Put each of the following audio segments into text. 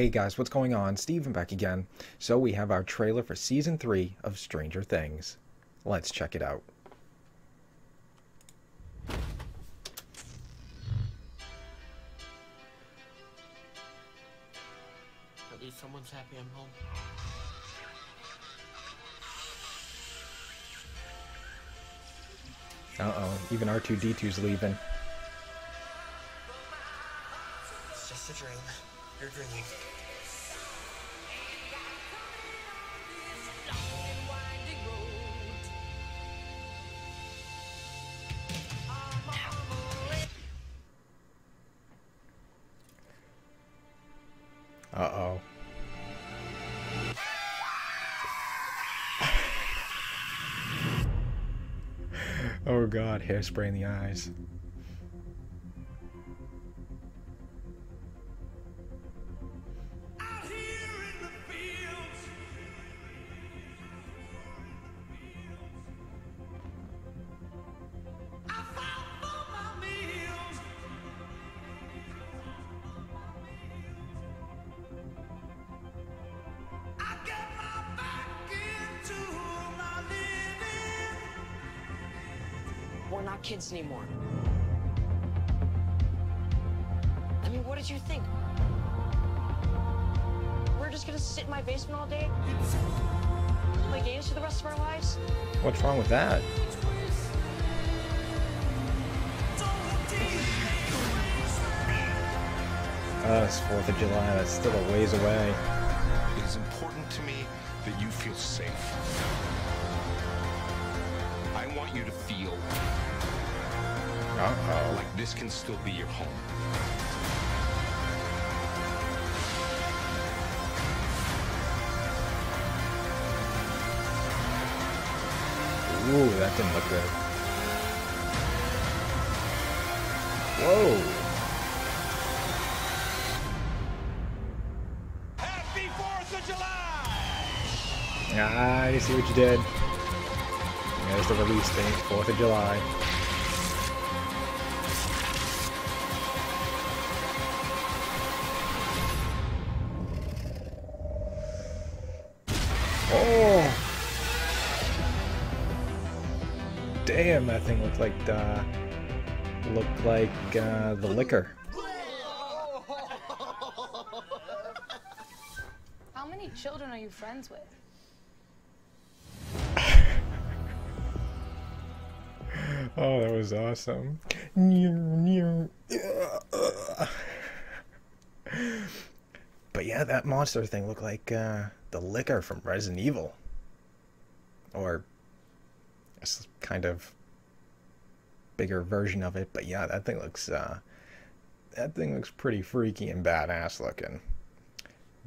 Hey guys, what's going on? Steven back again. So we have our trailer for season 3 of Stranger Things. Let's check it out. At least someone's happy I'm home. Uh-oh, even R2-D2's leaving. It's just a dream. You're dreaming. Uh-oh. oh god, hairspray in the eyes. Not kids anymore. I mean, what did you think? We're just gonna sit in my basement all day? Play games for the rest of our lives? What's wrong with that? Uh, it's 4th of July, that's still a ways away. It is important to me that you feel safe. I want you to feel Uh-oh. like this can still be your home. Ooh, that didn't look good. Whoa. Happy 4th of July! Ah, I see what you did. There's the release date, 4th of July. Oh! Damn, that thing looked like, uh, looked like, uh, the Licker. How many children are you friends with? Oh, that was awesome. Yeah, that monster thing looked like uh, the Licker from Resident Evil. Or a kind of bigger version of it. But yeah, that thing looks uh, that thing looks pretty freaky and badass looking.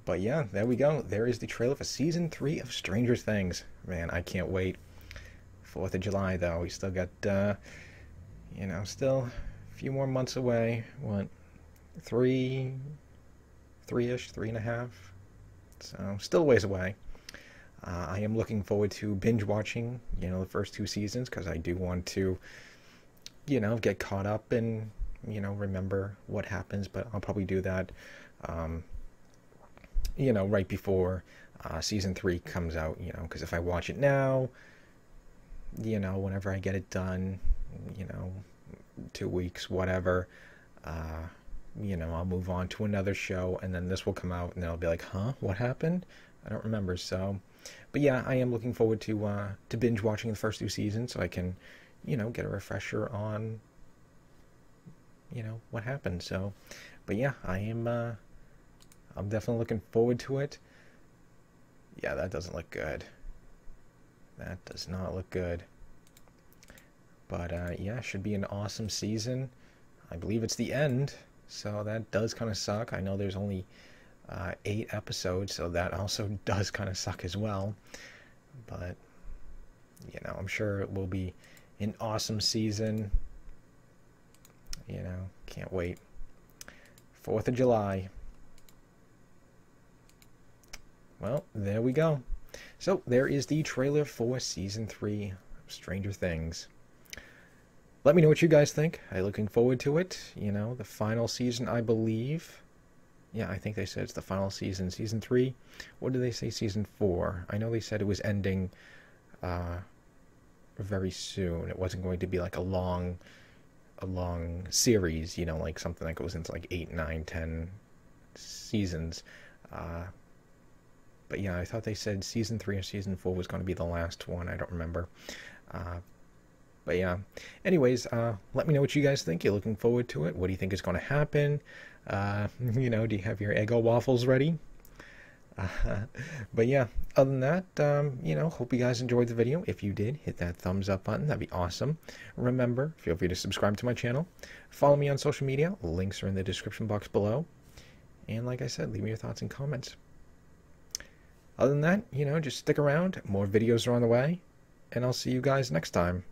But yeah, there we go. There is the trailer for season three of Stranger Things. Man, I can't wait. Fourth of July, though, we still got, uh, you know, still a few more months away. What, three, three-ish, three and a half. So still a ways away. Uh, I am looking forward to binge watching, you know, the first two seasons because I do want to, you know, get caught up and, you know, remember what happens. But I'll probably do that, um, you know, right before uh, season three comes out. You know, because if I watch it now, you know, whenever I get it done, you know, two weeks, whatever, uh, you know, I'll move on to another show, and then this will come out, and then I'll be like, huh, what happened? I don't remember. So, but yeah, I am looking forward to uh, to binge watching the first two seasons, so I can, you know, get a refresher on, you know, what happened. So, but yeah, I am. Uh, I'm definitely looking forward to it. Yeah, that doesn't look good. That does not look good. But uh, yeah, should be an awesome season. I believe it's the end, so that does kind of suck. I know there's only uh, eight episodes, so that also does kind of suck as well. But you know, I'm sure it will be an awesome season. You know, can't wait. Fourth of July. Well, there we go. So there is the trailer for season three of Stranger Things. Let me know what you guys think. I'm looking forward to it. You know, the final season, I believe, yeah, I think they said it's the final season. Season three. What did they say? Season four. I know they said it was ending uh, very soon. It wasn't going to be like a long, a long series. You know, like something that goes into like eight, nine, ten seasons. Uh, but yeah, I thought they said season three or season four was going to be the last one. I don't remember. Uh, but yeah, anyways, uh, let me know what you guys think. You're looking forward to it. What do you think is going to happen? Uh, you know, do you have your Eggo waffles ready? Uh, but yeah, other than that, um, you know, hope you guys enjoyed the video. If you did, hit that thumbs up button. That'd be awesome. Remember, feel free to subscribe to my channel. Follow me on social media. Links are in the description box below. And like I said, leave me your thoughts and comments. Other than that, you know, just stick around. More videos are on the way. And I'll see you guys next time.